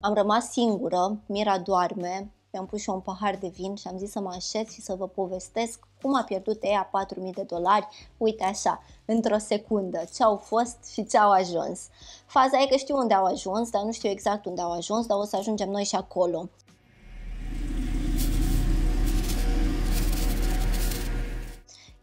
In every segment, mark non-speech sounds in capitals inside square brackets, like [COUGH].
Am rămas singură, Mira doarme, mi-am pus și un pahar de vin și am zis să mă așez și să vă povestesc cum a pierdut ea 4.000 de dolari, uite așa, într-o secundă, ce au fost și ce au ajuns. Faza e că știu unde au ajuns, dar nu știu exact unde au ajuns, dar o să ajungem noi și acolo.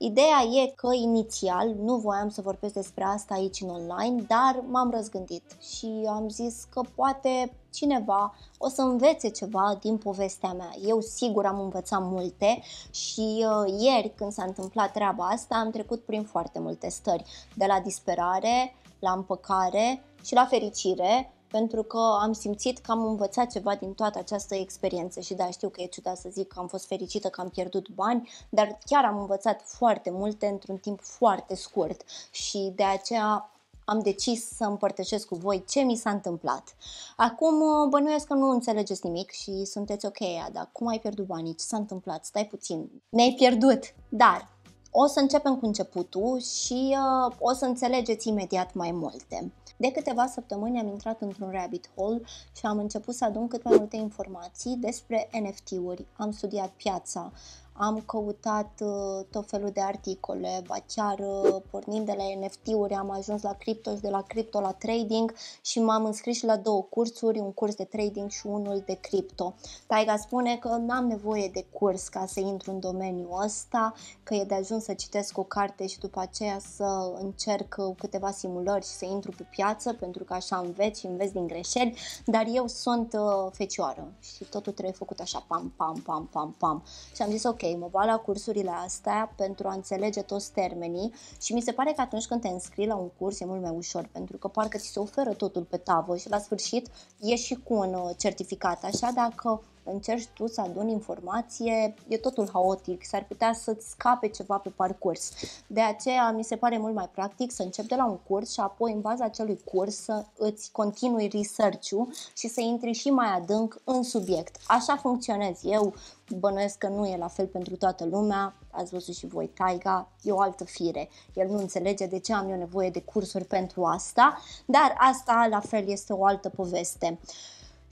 Ideea e că inițial nu voiam să vorbesc despre asta aici în online, dar m-am răzgândit și am zis că poate cineva o să învețe ceva din povestea mea. Eu sigur am învățat multe și uh, ieri când s-a întâmplat treaba asta am trecut prin foarte multe stări, de la disperare, la împăcare și la fericire, pentru că am simțit că am învățat ceva din toată această experiență și da, știu că e ciudat să zic că am fost fericită că am pierdut bani, dar chiar am învățat foarte multe într-un timp foarte scurt și de aceea am decis să împărtășesc cu voi ce mi s-a întâmplat. Acum bănuiesc că nu înțelegeți nimic și sunteți ok, dar cum ai pierdut banii? Ce s-a întâmplat? Stai puțin. Ne-ai pierdut. Dar o să începem cu începutul și uh, o să înțelegeți imediat mai multe. De câteva săptămâni am intrat într-un rabbit hole și am început să adun cât mai multe informații despre NFT-uri. Am studiat piața, am căutat uh, tot felul de articole, ba chiar uh, pornind de la NFT-uri am ajuns la cripto și de la cripto la trading și m-am înscris și la două cursuri, un curs de trading și unul de cripto. Taiga spune că nu am nevoie de curs ca să intru în domeniul ăsta, că e de ajuns să citesc o carte și după aceea să încerc uh, câteva simulări și să intru pe piață pentru că așa înveți și înveți din greșeli, dar eu sunt fecioară și totul trebuie făcut așa pam, pam, pam, pam, pam. Și am zis ok, mă bag la cursurile astea pentru a înțelege toți termenii și mi se pare că atunci când te înscrii la un curs e mult mai ușor pentru că parcă ți se oferă totul pe tavă și la sfârșit ieși și cu un uh, certificat. Așa dacă încerci tu să aduni informație, e totul haotic, s-ar putea să-ți scape ceva pe parcurs. De aceea mi se pare mult mai practic să începi de la un curs și apoi în baza acelui curs să îți continui research-ul și să intri și mai adânc în subiect. Așa funcționez eu, bănuiesc că nu e la fel pentru toată lumea, ați văzut și voi, Taiga e o altă fire. El nu înțelege de ce am eu nevoie de cursuri pentru asta, dar asta la fel este o altă poveste.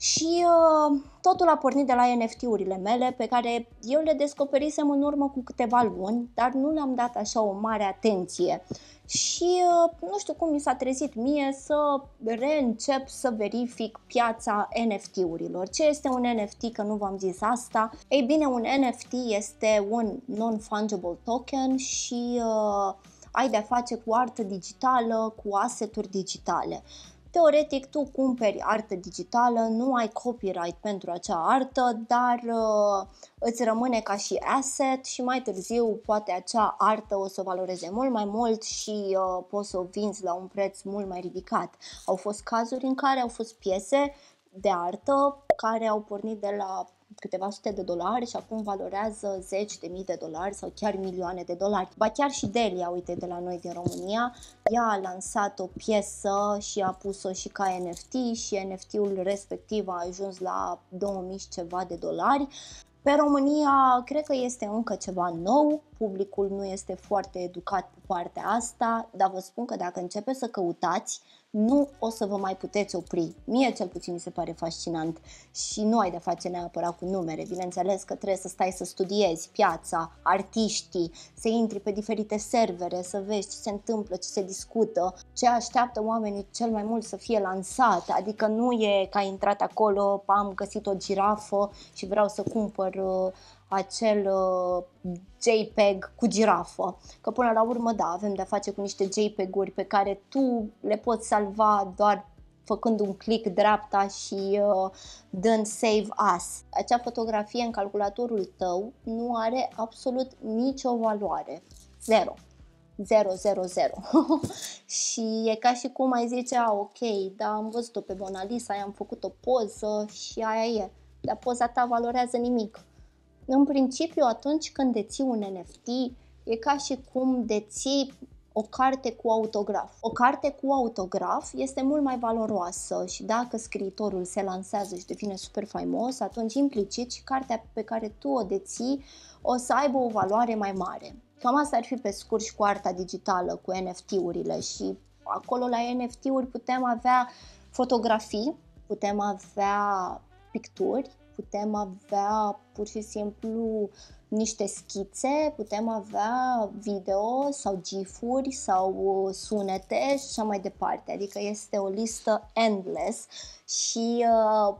Și uh, totul a pornit de la NFT-urile mele pe care eu le descoperisem în urmă cu câteva luni, dar nu le-am dat așa o mare atenție. Și uh, nu știu cum mi s-a trezit mie să reîncep să verific piața NFT-urilor. Ce este un NFT, că nu v-am zis asta? Ei bine, un NFT este un non-fungible token și uh, ai de-a face cu artă digitală, cu aseturi digitale. Teoretic, tu cumperi artă digitală, nu ai copyright pentru acea artă, dar uh, îți rămâne ca și asset și mai târziu poate acea artă o să valoreze mult mai mult și uh, poți să o vinzi la un preț mult mai ridicat. Au fost cazuri în care au fost piese de artă care au pornit de la câteva sute de dolari și acum valorează zeci de mii de dolari sau chiar milioane de dolari. Ba chiar și Delia, uite, de la noi din România, ea a lansat o piesă și a pus-o și ca NFT și NFT-ul respectiv a ajuns la 2000 ceva de dolari. Pe România, cred că este încă ceva nou, publicul nu este foarte educat pe partea asta, dar vă spun că dacă începeți să căutați, nu o să vă mai puteți opri. Mie cel puțin mi se pare fascinant și nu ai de face neapărat cu numere. Bineînțeles că trebuie să stai să studiezi piața, artiștii, să intri pe diferite servere, să vezi ce se întâmplă, ce se discută, ce așteaptă oamenii cel mai mult să fie lansat. Adică nu e că ai intrat acolo, am găsit o girafă și vreau să cumpăr uh, acel uh, JPEG cu girafă. Că până la urmă, da, avem de-a face cu niște JPEG-uri pe care tu le poți salva doar făcând un click dreapta și uh, dând save as. Acea fotografie în calculatorul tău nu are absolut nicio valoare. Zero. 000 [LAUGHS] și e ca și cum ai zice, a, ok, da, am văzut-o pe Mona Lisa, i-am făcut o poză și aia e. Dar poza ta valorează nimic. În principiu, atunci când deții un NFT, e ca și cum deții o carte cu autograf. O carte cu autograf este mult mai valoroasă și dacă scriitorul se lansează și devine super faimos, atunci implicit și cartea pe care tu o deții o să aibă o valoare mai mare. Cam asta ar fi pe scurt și cu arta digitală, cu NFT-urile și acolo la NFT-uri putem avea fotografii putem avea picturi, putem avea pur și simplu niște schițe, putem avea video sau gifuri sau uh, sunete și așa mai departe. Adică este o listă endless și uh,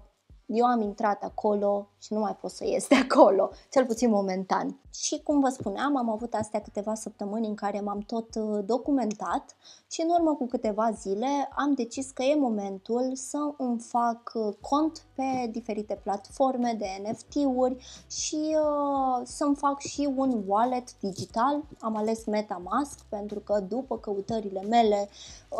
eu am intrat acolo și nu mai pot să ies de acolo, cel puțin momentan. Și cum vă spuneam, am avut astea câteva săptămâni în care m-am tot uh, documentat și în urmă cu câteva zile am decis că e momentul să îmi fac uh, cont pe diferite platforme de NFT-uri și uh, să-mi fac și un wallet digital. Am ales MetaMask pentru că după căutările mele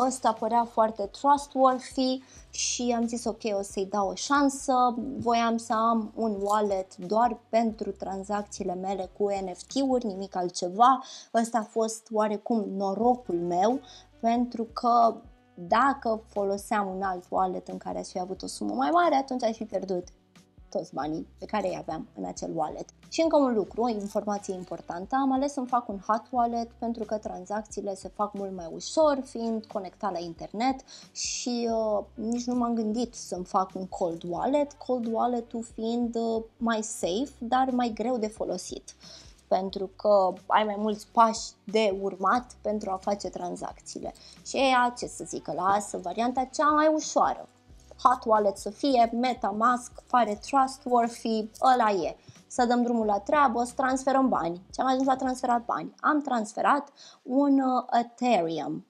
ăsta părea foarte trustworthy și am zis ok, o să-i dau o șansă. Voiam să am un wallet doar pentru tranzacțiile mele cu NFT-uri, nimic altceva. Ăsta a fost oarecum norocul meu pentru că dacă foloseam un alt wallet în care aș fi avut o sumă mai mare, atunci aș fi pierdut toți banii pe care îi aveam în acel wallet. Și încă un lucru, o informație importantă, am ales să-mi fac un hot wallet pentru că tranzacțiile se fac mult mai ușor fiind conectat la internet și uh, nici nu m-am gândit să-mi fac un cold wallet, cold wallet-ul fiind uh, mai safe, dar mai greu de folosit pentru că ai mai mulți pași de urmat pentru a face tranzacțiile. Și ea, ce să zic, lasă varianta cea mai ușoară. Hot Wallet să fie, MetaMask, pare trustworthy, ăla e. Să dăm drumul la treabă, să transferăm bani. Ce am ajuns la transferat bani? Am transferat un uh, Ethereum.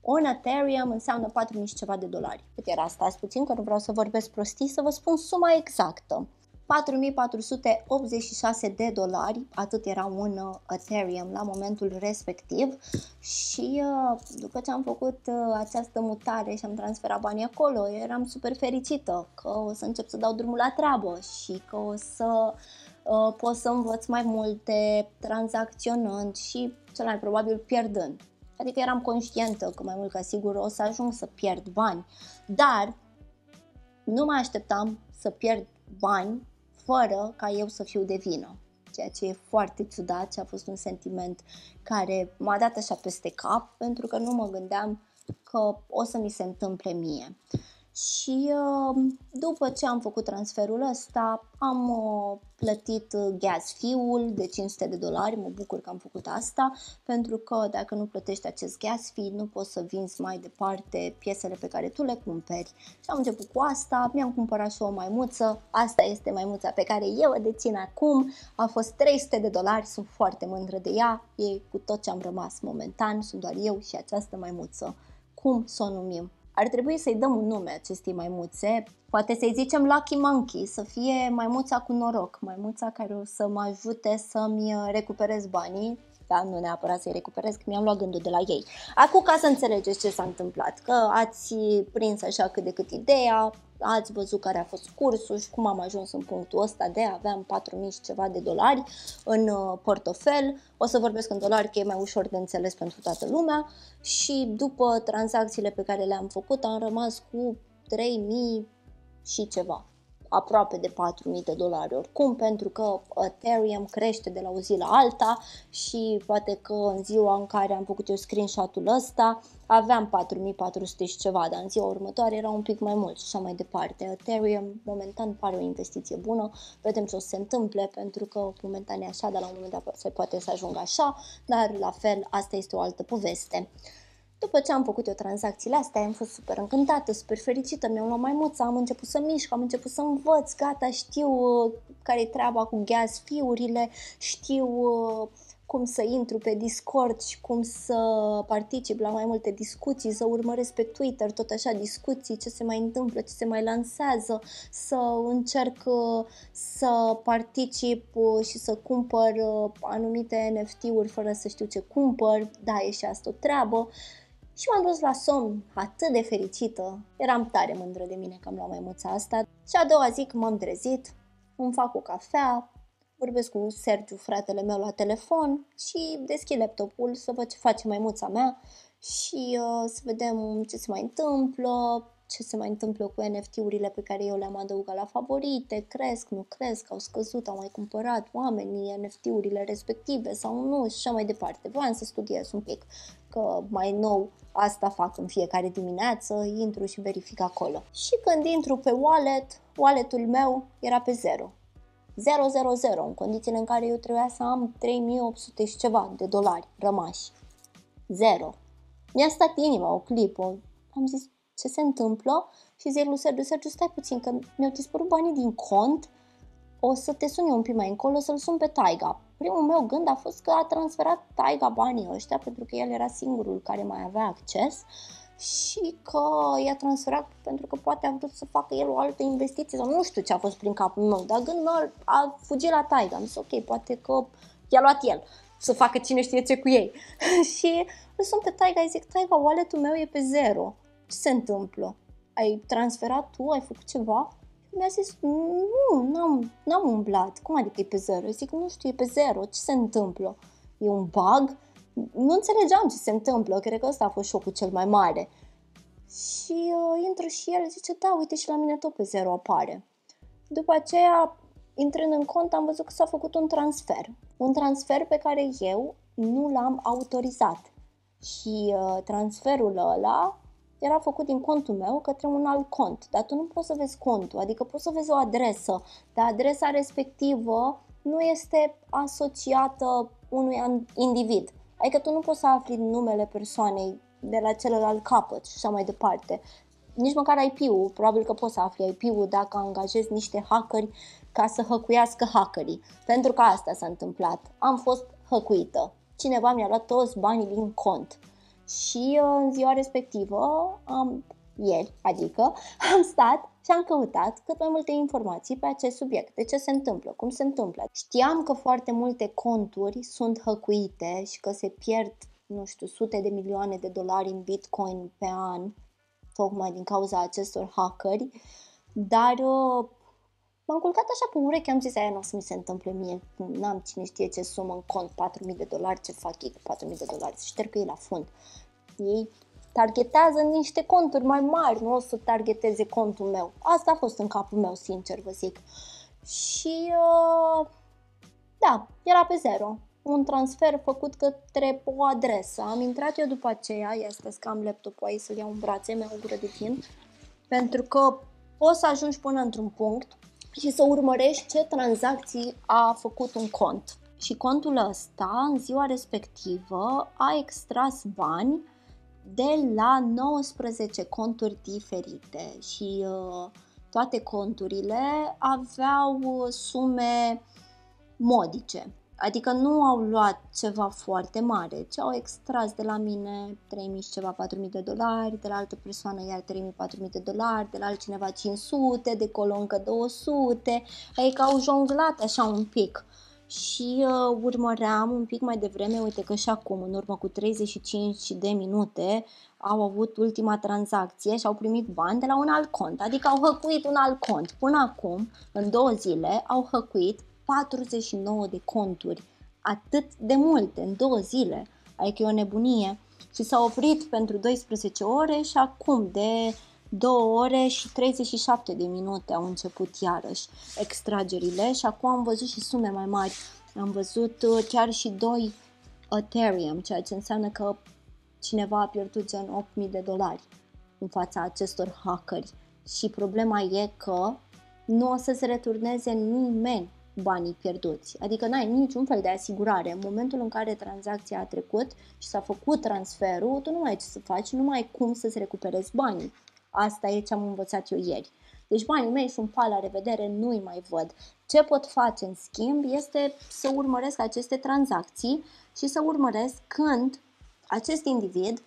Un Ethereum înseamnă 4.000 și ceva de dolari. Cât era asta? Azi puțin, că nu vreau să vorbesc prostii, să vă spun suma exactă. 4486 de dolari, atât era un uh, Ethereum la momentul respectiv și uh, după ce am făcut uh, această mutare și am transferat banii acolo, eram super fericită că o să încep să dau drumul la treabă și că o să pot să învăț mai multe tranzacționând și cel mai probabil pierdând. Adică eram conștientă că mai mult ca sigur o să ajung să pierd bani, dar nu mă așteptam să pierd bani fără ca eu să fiu de vină. Ceea ce e foarte ciudat și a fost un sentiment care m-a dat așa peste cap pentru că nu mă gândeam că o să mi se întâmple mie. Și uh, după ce am făcut transferul ăsta, am uh, plătit uh, gas fuel de 500 de dolari, mă bucur că am făcut asta, pentru că dacă nu plătești acest gas fee, nu poți să vinzi mai departe piesele pe care tu le cumperi. Și am început cu asta, mi-am cumpărat și o maimuță, asta este maimuța pe care eu o dețin acum, a fost 300 de dolari, sunt foarte mândră de ea, e cu tot ce am rămas momentan, sunt doar eu și această maimuță. Cum să o numim? Ar trebui să-i dăm un nume acestei maimuțe, poate să-i zicem Lucky Monkey, să fie maimuța cu noroc, maimuța care o să mă ajute să-mi recuperez banii, da, nu neapărat să-i recuperez, că mi-am luat gândul de la ei. Acum, ca să înțelegeți ce s-a întâmplat, că ați prins așa cât de cât ideea, ați văzut care a fost cursul și cum am ajuns în punctul ăsta de aveam 4.000 și ceva de dolari în uh, portofel. O să vorbesc în dolari că e mai ușor de înțeles pentru toată lumea și după tranzacțiile pe care le-am făcut am rămas cu 3.000 și ceva aproape de 4.000 de dolari oricum, pentru că Ethereum crește de la o zi la alta și poate că în ziua în care am făcut eu screenshot-ul ăsta aveam 4400 și ceva, dar în ziua următoare era un pic mai mult și așa mai departe. Ethereum momentan pare o investiție bună, vedem ce o să se întâmple pentru că momentan e așa, dar la un moment dat se poate să ajungă așa, dar la fel asta este o altă poveste. După ce am făcut eu tranzacțiile astea, am fost super încântată, super fericită, mi-am luat maimuța, am început să mișc, am început să învăț, gata, știu uh, care-i treaba cu gas fiurile, știu uh, cum să intru pe Discord și cum să particip la mai multe discuții, să urmăresc pe Twitter tot așa discuții, ce se mai întâmplă, ce se mai lansează, să încerc uh, să particip și să cumpăr anumite NFT-uri fără să știu ce cumpăr, da, e și asta o treabă. Și m-am dus la somn atât de fericită, eram tare mândră de mine că am luat maimuța asta. Și a doua zi când m-am trezit, îmi fac o cafea, vorbesc cu Sergiu, fratele meu, la telefon și deschid laptopul să văd ce face maimuța mea și uh, să vedem ce se mai întâmplă. Ce se mai întâmplă cu NFT-urile pe care eu le-am adăugat la favorite, cresc, nu cresc, au scăzut, au mai cumpărat oamenii NFT-urile respective sau nu și așa mai departe. Voiam să studiez un pic, că mai nou asta fac în fiecare dimineață, intru și verific acolo. Și când intru pe wallet, walletul meu era pe zero. 000 în condițiile în care eu trebuia să am 3800 și ceva de dolari rămași. Zero. Mi-a stat inima o clipă. Am zis, ce se întâmplă? Și zic lui Sergiu, Sergiu, stai puțin, că mi-au dispărut banii din cont, o să te suni un pic mai încolo să-l sun pe Taiga. Primul meu gând a fost că a transferat Taiga banii ăștia pentru că el era singurul care mai avea acces și că i-a transferat pentru că poate a vrut să facă el o altă investiție sau nu știu ce a fost prin capul meu, dar gândul meu a fugit la Taiga. Am zis ok, poate că i-a luat el să facă cine știe ce cu ei. [LAUGHS] și îl sun pe Taiga, îi zic, Taiga, wallet-ul meu e pe zero. Ce se întâmplă? Ai transferat tu? Ai făcut ceva? Mi-a zis, nu, n-am, n-am umblat. Cum adică e pe zero? Zic, nu știu, e pe zero. Ce se întâmplă? E un bug? Nu înțelegeam ce se întâmplă. Cred că ăsta a fost șocul cel mai mare. Și uh, intră și el, zice, da, uite și la mine tot pe zero apare. După aceea, intrând în cont, am văzut că s-a făcut un transfer. Un transfer pe care eu nu l-am autorizat. Și uh, transferul ăla era făcut din contul meu către un alt cont. Dar tu nu poți să vezi contul, adică poți să vezi o adresă, dar adresa respectivă nu este asociată unui individ. Adică tu nu poți să afli numele persoanei de la celălalt capăt și așa mai departe. Nici măcar IP-ul, probabil că poți să afli IP-ul dacă angajezi niște hackeri ca să hăcuiască hackerii. Pentru că asta s-a întâmplat. Am fost hăcuită. Cineva mi-a luat toți banii din cont și uh, în ziua respectivă, am, ieri, adică, [LAUGHS] am stat și am căutat cât mai multe informații pe acest subiect. De ce se întâmplă? Cum se întâmplă? Știam că foarte multe conturi sunt hăcuite și că se pierd, nu știu, sute de milioane de dolari în Bitcoin pe an, tocmai din cauza acestor hackeri, dar uh, M-am culcat așa pe ureche, am zis, aia nu o să mi se întâmple mie, n-am cine știe ce sumă în cont, 4.000 de dolari, ce fac ei cu 4.000 de dolari, să șterg ei la fund. Ei targetează niște conturi mai mari, nu o să targeteze contul meu. Asta a fost în capul meu, sincer vă zic. Și uh, da, era pe zero. Un transfer făcut către o adresă. Am intrat eu după aceea, ia că am laptopul aici să-l iau în brațe, mi-au o gură de vin, pentru că poți să ajungi până într-un punct și să urmărești ce tranzacții a făcut un cont. Și contul ăsta, în ziua respectivă, a extras bani de la 19 conturi diferite și uh, toate conturile aveau sume modice. Adică nu au luat ceva foarte mare, ci au extras de la mine 3.000 și ceva 4.000 de dolari, de la altă persoană iar 3.000-4.000 de dolari, de la altcineva 500, de colo încă 200, adică au jonglat așa un pic. Și uh, urmăream un pic mai devreme, uite că și acum, în urmă cu 35 de minute, au avut ultima tranzacție și au primit bani de la un alt cont, adică au hăcuit un alt cont. Până acum, în două zile, au hăcuit 49 de conturi, atât de multe, în două zile, adică e o nebunie. Și s-a oprit pentru 12 ore și acum de 2 ore și 37 de minute au început iarăși extragerile și acum am văzut și sume mai mari. Am văzut uh, chiar și 2 Ethereum, ceea ce înseamnă că cineva a pierdut gen 8.000 de dolari în fața acestor hackeri. Și problema e că nu o să se returneze nimeni banii pierduți. Adică n-ai niciun fel de asigurare. În momentul în care tranzacția a trecut și s-a făcut transferul, tu nu mai ai ce să faci, nu mai ai cum să-ți recuperezi banii. Asta e ce am învățat eu ieri. Deci banii mei sunt pa la revedere, nu-i mai văd. Ce pot face în schimb este să urmăresc aceste tranzacții și să urmăresc când acest individ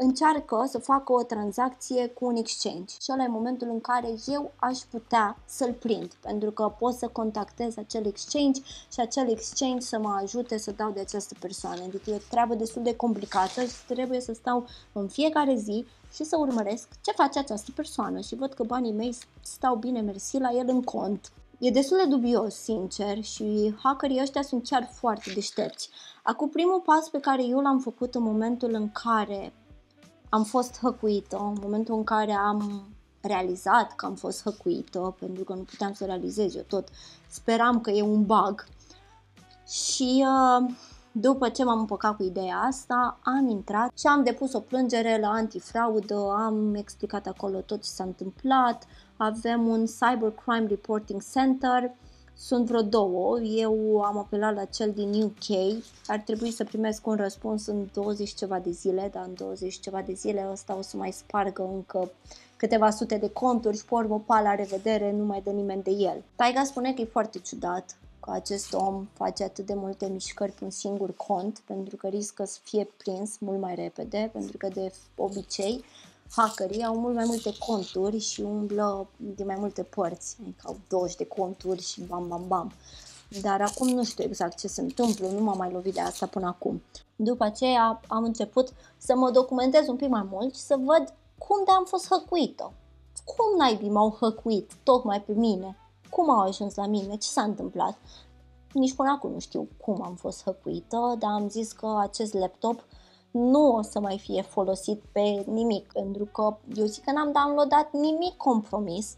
încearcă să facă o tranzacție cu un exchange și ăla e momentul în care eu aș putea să-l prind pentru că pot să contactez acel exchange și acel exchange să mă ajute să dau de această persoană. Adică e o treabă destul de complicată și trebuie să stau în fiecare zi și să urmăresc ce face această persoană și văd că banii mei stau bine mersi la el în cont. E destul de dubios, sincer, și hackerii ăștia sunt chiar foarte deștepți. Acum, primul pas pe care eu l-am făcut în momentul în care am fost hăcuită în momentul în care am realizat că am fost hăcuită, pentru că nu puteam să realizez eu tot. Speram că e un bug. Și uh, după ce m-am împăcat cu ideea asta, am intrat și am depus o plângere la antifraudă, am explicat acolo tot ce s-a întâmplat, avem un Cybercrime Reporting Center, sunt vreo două, eu am apelat la cel din UK, ar trebui să primesc un răspuns în 20 ceva de zile, dar în 20 ceva de zile ăsta o să mai spargă încă câteva sute de conturi și pe urmă, pa, la revedere, nu mai dă nimeni de el. Taiga spune că e foarte ciudat că acest om face atât de multe mișcări pe un singur cont, pentru că riscă să fie prins mult mai repede, pentru că de obicei hackerii au mult mai multe conturi și umblă din mai multe părți, adică au 20 de conturi și bam bam bam. Dar acum nu știu exact ce se întâmplă, nu m-am mai lovit de asta până acum. După aceea am început să mă documentez un pic mai mult și să văd cum de am fost hăcuită. Cum naibii m-au hăcuit tocmai pe mine? Cum au ajuns la mine? Ce s-a întâmplat? Nici până acum nu știu cum am fost hăcuită, dar am zis că acest laptop nu o să mai fie folosit pe nimic, pentru că eu zic că n-am downloadat nimic compromis,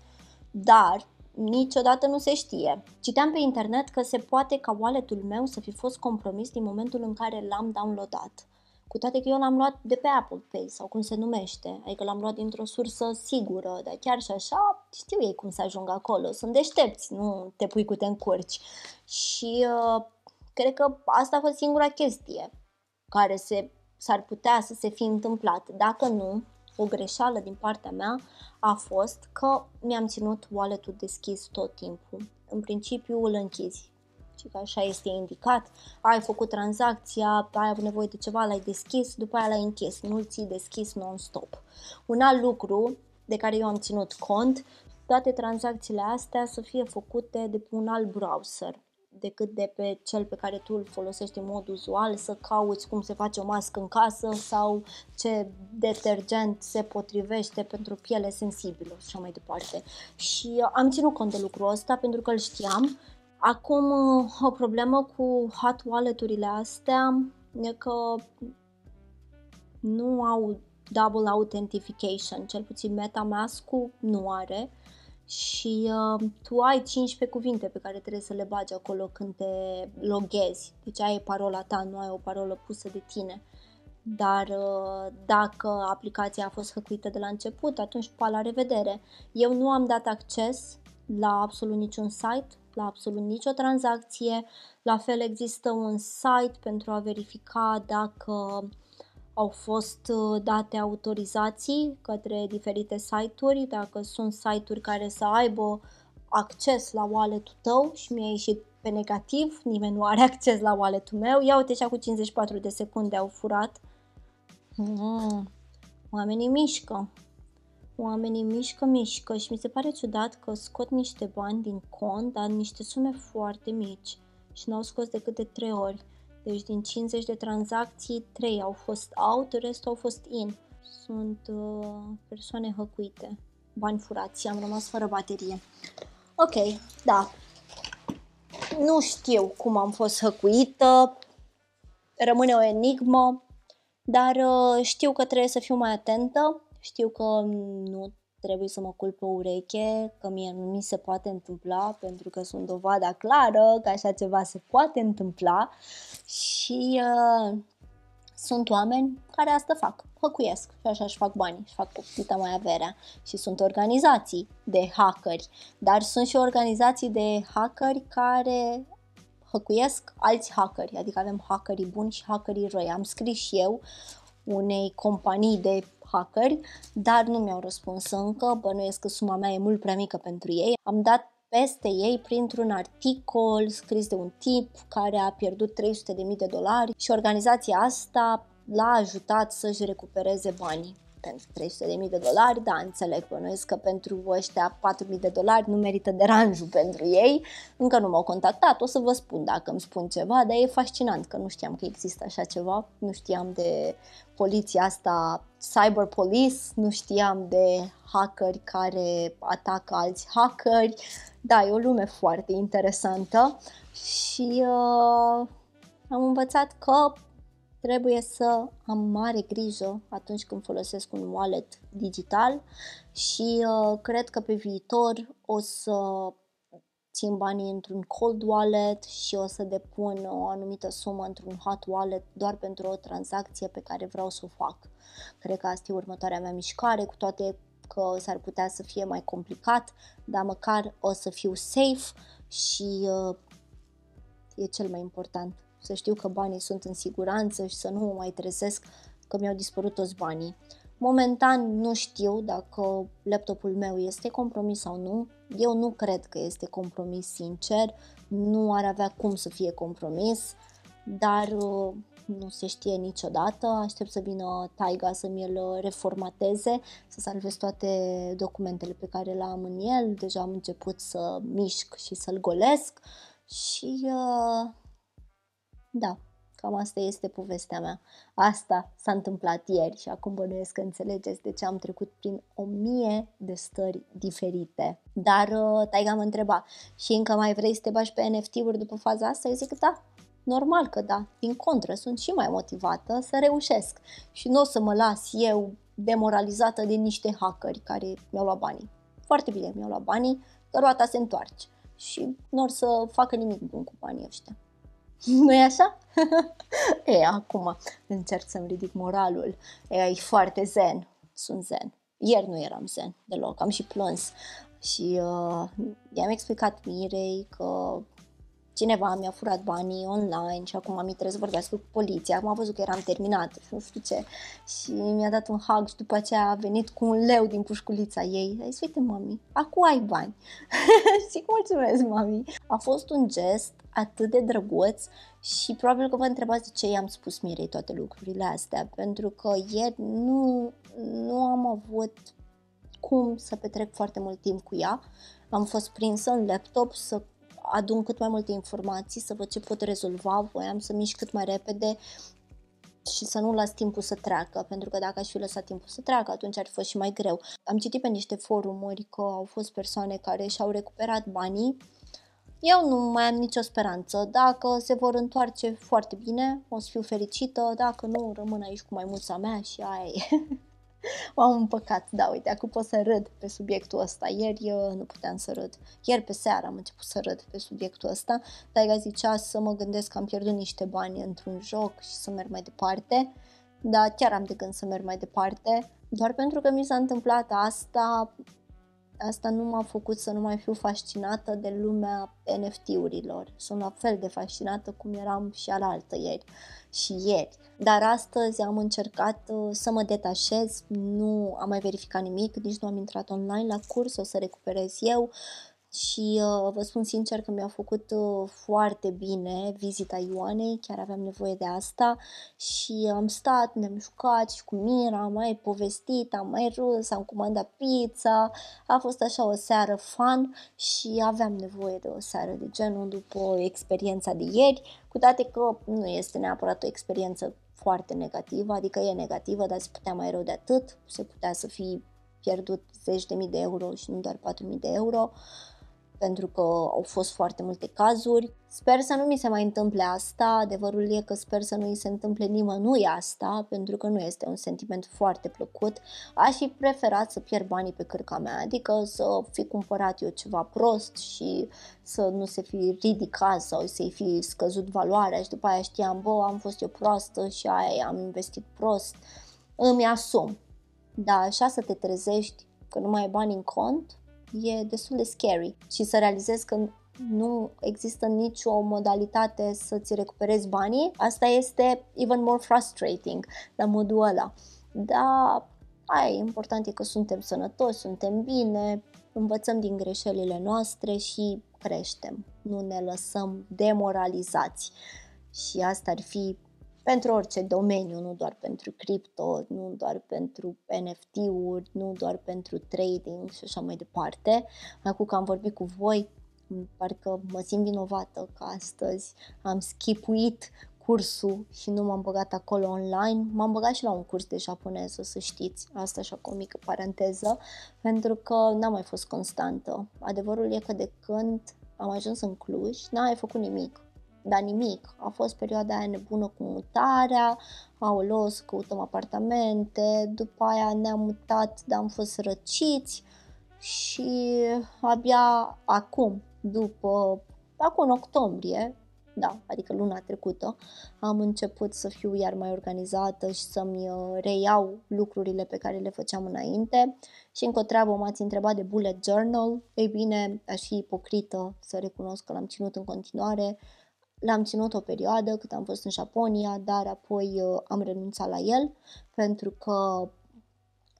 dar niciodată nu se știe. Citeam pe internet că se poate ca wallet-ul meu să fi fost compromis din momentul în care l-am downloadat. Cu toate că eu l-am luat de pe Apple Pay sau cum se numește, adică l-am luat dintr-o sursă sigură, dar chiar și așa știu ei cum să ajung acolo, sunt deștepți, nu te pui cu te încurci. Și uh, cred că asta a fost singura chestie care se, s-ar putea să se fi întâmplat. Dacă nu, o greșeală din partea mea a fost că mi-am ținut wallet-ul deschis tot timpul. În principiu îl închizi și că așa este indicat, ai făcut tranzacția, ai avut nevoie de ceva, l-ai deschis, după aia l-ai închis, nu-l ții deschis non-stop. Un alt lucru de care eu am ținut cont, toate tranzacțiile astea să fie făcute de pe un alt browser decât de pe cel pe care tu îl folosești în mod uzual, să cauți cum se face o mască în casă sau ce detergent se potrivește pentru piele sensibilă și așa mai departe. Și am ținut cont de lucrul ăsta pentru că îl știam Acum, o problemă cu hot wallet-urile astea e că nu au double authentication, cel puțin MetaMask-ul nu are și uh, tu ai 15 cuvinte pe care trebuie să le bagi acolo când te loghezi. Deci ai parola ta, nu ai o parolă pusă de tine. Dar uh, dacă aplicația a fost hăcuită de la început, atunci pa la revedere. Eu nu am dat acces la absolut niciun site la absolut nicio tranzacție. La fel există un site pentru a verifica dacă au fost uh, date autorizații către diferite site-uri, dacă sunt site-uri care să aibă acces la wallet-ul tău și mi-a ieșit pe negativ, nimeni nu are acces la wallet-ul meu. Ia uite și cu 54 de secunde au furat. Mm, oamenii mișcă oamenii mișcă, mișcă și mi se pare ciudat că scot niște bani din cont, dar niște sume foarte mici și n-au scos decât de 3 ori. Deci din 50 de tranzacții, 3 au fost out, restul au fost in. Sunt uh, persoane hăcuite, bani furați, am rămas fără baterie. Ok, da. Nu știu cum am fost hăcuită, rămâne o enigmă, dar uh, știu că trebuie să fiu mai atentă știu că nu trebuie să mă culp pe ureche, că mie nu mi se poate întâmpla pentru că sunt dovada clară că așa ceva se poate întâmpla. Și uh, sunt oameni care asta fac, hăcuiesc și așa își fac bani, își fac copita mai averea. Și sunt organizații de hackeri, dar sunt și organizații de hackeri care hăcuiesc alți hackeri, adică avem hackerii buni și hackerii răi. Am scris și eu unei companii de hackeri, dar nu mi-au răspuns încă, bănuiesc că suma mea e mult prea mică pentru ei. Am dat peste ei printr-un articol scris de un tip care a pierdut 300.000 de dolari și organizația asta l-a ajutat să-și recupereze banii pentru 300.000 de dolari, da, înțeleg, bănuiesc că pentru ăștia 4.000 de dolari nu merită deranjul pentru ei, încă nu m-au contactat, o să vă spun dacă îmi spun ceva, dar e fascinant că nu știam că există așa ceva, nu știam de poliția asta, cyber police, nu știam de hackeri care atacă alți hackeri, da, e o lume foarte interesantă și uh, am învățat că trebuie să am mare grijă atunci când folosesc un wallet digital și uh, cred că pe viitor o să țin banii într-un cold wallet și o să depun o anumită sumă într-un hot wallet doar pentru o tranzacție pe care vreau să o fac. Cred că asta e următoarea mea mișcare, cu toate că s-ar putea să fie mai complicat, dar măcar o să fiu safe și uh, e cel mai important. Să știu că banii sunt în siguranță și să nu mă mai trezesc că mi-au dispărut toți banii. Momentan nu știu dacă laptopul meu este compromis sau nu. Eu nu cred că este compromis, sincer. Nu ar avea cum să fie compromis, dar uh, nu se știe niciodată. Aștept să vină Taiga să mi-l reformateze, să salvez toate documentele pe care le am în el. Deja am început să mișc și să-l golesc și uh, da, Cam asta este povestea mea. Asta s-a întâmplat ieri și acum bănuiesc că înțelegeți de ce am trecut prin o mie de stări diferite. Dar uh, Taiga mă întreba, și încă mai vrei să te bași pe NFT-uri după faza asta? Eu zic, da, normal că da. Din contră, sunt și mai motivată să reușesc și nu o să mă las eu demoralizată de niște hackeri care mi-au luat banii. Foarte bine mi-au luat banii, că roata se întoarce și nu or să facă nimic bun cu banii ăștia [LAUGHS] nu e așa? [LAUGHS] e, acum încerc să-mi ridic moralul. E, e foarte zen. Sunt zen. Ieri nu eram zen deloc, am și plâns. Și uh, i-am explicat Mirei că cineva mi-a furat banii online și acum am trebuie să vorbească cu poliția. Acum a văzut că eram terminat, nu știu ce. Și mi-a dat un hug și după aceea a venit cu un leu din pușculița ei. A zis, uite mami, acum ai bani. [LAUGHS] și mulțumesc mami. A fost un gest atât de drăguț și probabil că vă întrebați de ce i-am spus Mirei toate lucrurile astea, pentru că ieri nu, nu am avut cum să petrec foarte mult timp cu ea. Am fost prinsă în laptop să adun cât mai multe informații, să văd ce pot rezolva, voiam să mișc cât mai repede și să nu las timpul să treacă, pentru că dacă aș fi lăsat timpul să treacă, atunci ar fi fost și mai greu. Am citit pe niște forumuri că au fost persoane care și-au recuperat banii eu nu mai am nicio speranță. Dacă se vor întoarce foarte bine, o să fiu fericită. Dacă nu, rămân aici cu maimuța mea și aia e. [LAUGHS] [LAUGHS] M-am împăcat, da, uite, acum pot să râd pe subiectul ăsta. Ieri eu nu puteam să râd. Ieri pe seară am început să râd pe subiectul ăsta. Taiga zicea să mă gândesc că am pierdut niște bani într-un joc și să merg mai departe. Da, chiar am de gând să merg mai departe. Doar pentru că mi s-a întâmplat asta, asta nu m-a făcut să nu mai fiu fascinată de lumea NFT-urilor. Sunt la fel de fascinată cum eram și alaltă ieri și ieri. Dar astăzi am încercat uh, să mă detașez, nu am mai verificat nimic, nici nu am intrat online la curs, o să recuperez eu și uh, vă spun sincer că mi-a făcut uh, foarte bine vizita Ioanei, chiar aveam nevoie de asta. Și am stat, ne-am jucat și cu Mira, am mai povestit, am mai râs, am comandat pizza, a fost așa o seară fun și aveam nevoie de o seară de genul după experiența de ieri, cu toate că nu este neapărat o experiență foarte negativă, adică e negativă, dar se putea mai rău de atât, se putea să fi pierdut zeci de mii de euro și nu doar 4 mii de euro. Uh, pentru că au fost foarte multe cazuri. Sper să nu mi se mai întâmple asta, adevărul e că sper să nu îi se întâmple nimănui asta, pentru că nu este un sentiment foarte plăcut. Aș fi preferat să pierd banii pe cârca mea, adică să fi cumpărat eu ceva prost și să nu se fi ridicat sau să-i fi scăzut valoarea și după aia știam, bă, am fost eu proastă și aia am investit prost. Îmi asum. Da, așa să te trezești că nu mai ai bani în cont, e destul de scary și să realizezi că nu există nicio modalitate să-ți recuperezi banii, asta este even more frustrating la modul ăla. Dar aia important e că suntem sănătoși, suntem bine, învățăm din greșelile noastre și creștem, nu ne lăsăm demoralizați. Și asta ar fi pentru orice domeniu, nu doar pentru cripto, nu doar pentru NFT-uri, nu doar pentru trading și așa mai departe. Acum că am vorbit cu voi, parcă mă simt vinovată că astăzi am schipuit cursul și nu m-am băgat acolo online. M-am băgat și la un curs de japoneză, să știți, asta așa cu o mică paranteză, pentru că n-am mai fost constantă. Adevărul e că de când am ajuns în Cluj, n-am mai făcut nimic dar nimic. A fost perioada aia nebună cu mutarea, aoleo, să căutăm apartamente, după aia ne-am mutat, dar am fost răciți și abia acum, după, acum în octombrie, da, adică luna trecută, am început să fiu iar mai organizată și să-mi uh, reiau lucrurile pe care le făceam înainte. Și încă o treabă m-ați întrebat de bullet journal. Ei bine, aș fi ipocrită să recunosc că l-am ținut în continuare. L-am ținut o perioadă cât am fost în Japonia, dar apoi uh, am renunțat la el pentru că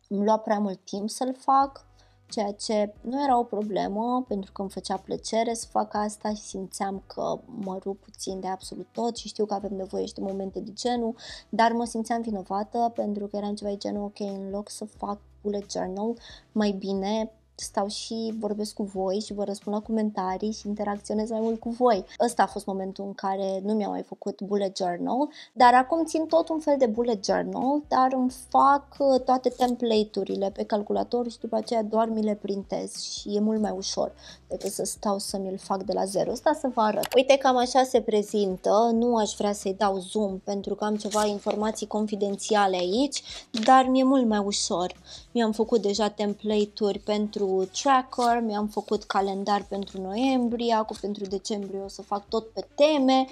îmi lua prea mult timp să-l fac ceea ce nu era o problemă pentru că îmi făcea plăcere să fac asta și simțeam că mă rup puțin de absolut tot și știu că avem nevoie și de momente de genul, dar mă simțeam vinovată pentru că eram ceva de genul, ok, în loc să fac bullet journal, mai bine stau și vorbesc cu voi și vă răspund la comentarii și interacționez mai mult cu voi. Ăsta a fost momentul în care nu mi-am mai făcut bullet journal, dar acum țin tot un fel de bullet journal, dar îmi fac uh, toate template-urile pe calculator și după aceea doar mi le printez și e mult mai ușor decât să stau să mi-l fac de la zero. Asta să vă arăt. Uite cam așa se prezintă, nu aș vrea să-i dau zoom pentru că am ceva informații confidențiale aici, dar mi-e mult mai ușor. Mi-am făcut deja template-uri pentru tracker, mi-am făcut calendar pentru noiembrie, acum pentru decembrie o să fac tot pe teme,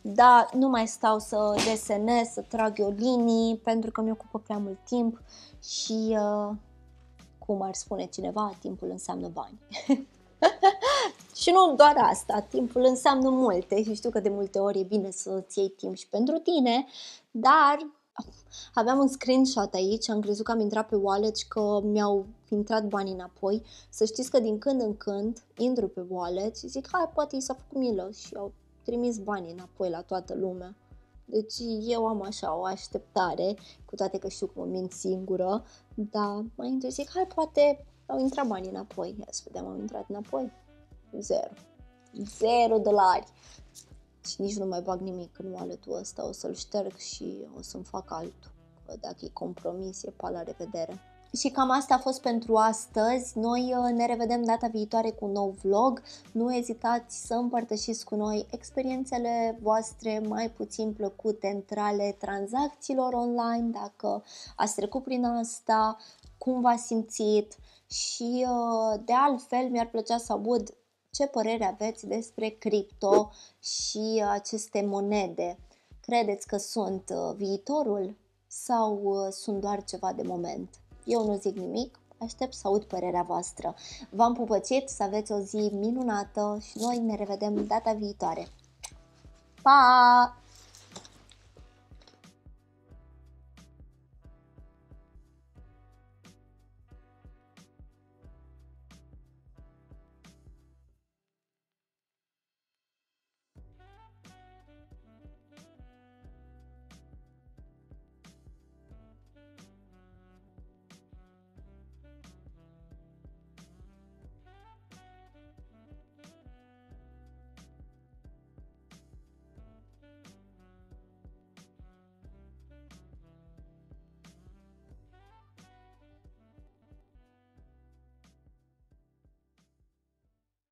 dar nu mai stau să desenez, să trag eu linii, pentru că mi ocupă prea mult timp și, uh, cum ar spune cineva, timpul înseamnă bani. [LAUGHS] și nu doar asta, timpul înseamnă multe și știu că de multe ori e bine să-ți iei timp și pentru tine, dar Aveam un screenshot aici, am crezut că am intrat pe wallet și că mi-au intrat banii înapoi. Să știți că din când în când intru pe wallet și zic, hai, poate i s-a făcut milă și au trimis banii înapoi la toată lumea. Deci eu am așa o așteptare, cu toate că știu că mă mint singură, dar mai întâi zic, hai, poate au intrat banii înapoi. Ia să vedem, au intrat înapoi. Zero. Zero dolari și nici nu mai bag nimic în wallet-ul ăsta, o să-l șterg și o să-mi fac altul. Că dacă e compromis, e pa la revedere. Și cam asta a fost pentru astăzi. Noi uh, ne revedem data viitoare cu un nou vlog. Nu ezitați să împărtășiți cu noi experiențele voastre mai puțin plăcute între ale tranzacțiilor online, dacă ați trecut prin asta, cum v-ați simțit și uh, de altfel mi-ar plăcea să aud ce părere aveți despre cripto și aceste monede. Credeți că sunt uh, viitorul sau uh, sunt doar ceva de moment? Eu nu zic nimic, aștept să aud părerea voastră. V-am pupăcit, să aveți o zi minunată și noi ne revedem data viitoare. Pa!